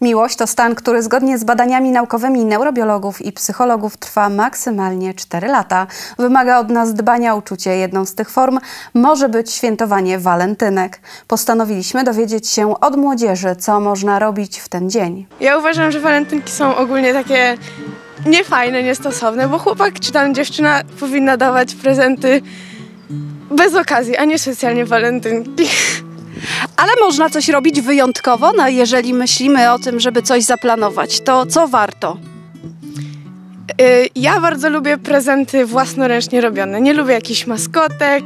Miłość to stan, który zgodnie z badaniami naukowymi neurobiologów i psychologów trwa maksymalnie 4 lata. Wymaga od nas dbania o uczucie. Jedną z tych form może być świętowanie walentynek. Postanowiliśmy dowiedzieć się od młodzieży, co można robić w ten dzień. Ja uważam, że walentynki są ogólnie takie niefajne, niestosowne, bo chłopak czy tam dziewczyna powinna dawać prezenty bez okazji, a nie specjalnie walentynki. Ale można coś robić wyjątkowo, no jeżeli myślimy o tym, żeby coś zaplanować, to co warto? Y, Ja bardzo lubię prezenty własnoręcznie robione. Nie lubię jakichś maskotek,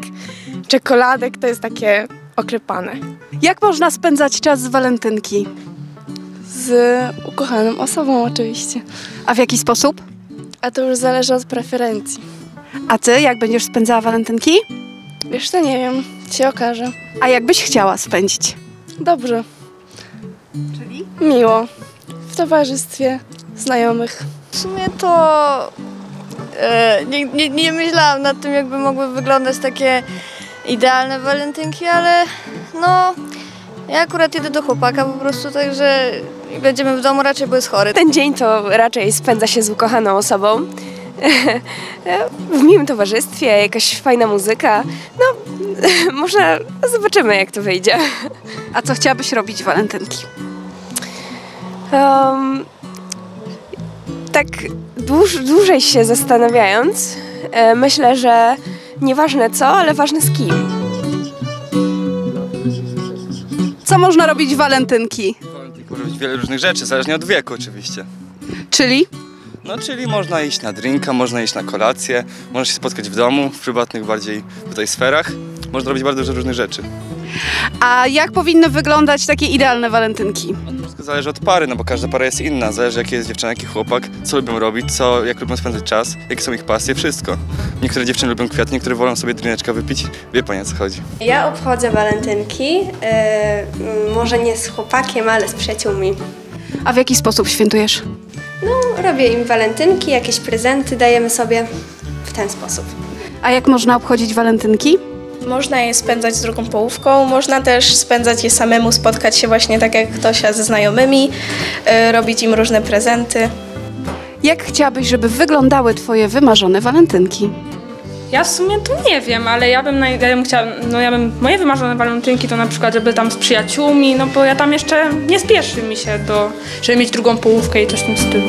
czekoladek, to jest takie oklepane. Jak można spędzać czas z walentynki? Z ukochaną osobą oczywiście. A w jaki sposób? A to już zależy od preferencji. A ty, jak będziesz spędzała walentynki? Wiesz, to nie wiem, się okaże. A jak byś chciała spędzić? Dobrze, Czyli? miło, w towarzystwie znajomych. W sumie to e, nie, nie, nie myślałam nad tym, jakby mogły wyglądać takie idealne walentynki, ale no ja akurat jedę do chłopaka po prostu, także będziemy w domu raczej, bo jest chory. Ten dzień to raczej spędza się z ukochaną osobą. W miłym towarzystwie, jakaś fajna muzyka. No, może zobaczymy, jak to wyjdzie. A co chciałabyś robić w walentynki? Um, tak dłuż, dłużej się zastanawiając, e, myślę, że nieważne co, ale ważne z kim. Co można robić w walentynki? Walentynki może być wiele różnych rzeczy, zależnie od wieku oczywiście. Czyli? No czyli można iść na drinka, można iść na kolację, można się spotkać w domu, w prywatnych bardziej tutaj sferach. Można robić bardzo dużo różnych rzeczy. A jak powinny wyglądać takie idealne walentynki? Wszystko zależy od pary, no bo każda para jest inna. Zależy jaki jest dziewczyna, jaki chłopak, co lubią robić, co, jak lubią spędzać czas, jakie są ich pasje, wszystko. Niektóre dziewczyny lubią kwiaty, niektóre wolą sobie drineczka wypić. Wie pani o co chodzi. Ja obchodzę walentynki, yy, może nie z chłopakiem, ale z przyjaciółmi. A w jaki sposób świętujesz? Robię im walentynki, jakieś prezenty dajemy sobie w ten sposób. A jak można obchodzić walentynki? Można je spędzać z drugą połówką, można też spędzać je samemu, spotkać się właśnie tak jak Tosia ze znajomymi, y, robić im różne prezenty. Jak chciałabyś, żeby wyglądały twoje wymarzone walentynki? Ja w sumie to nie wiem, ale ja bym, ja bym chciała, no ja bym, moje wymarzone walentynki to na przykład, żeby tam z przyjaciółmi, no bo ja tam jeszcze nie spieszy mi się do, żeby mieć drugą połówkę i coś w tym stylu.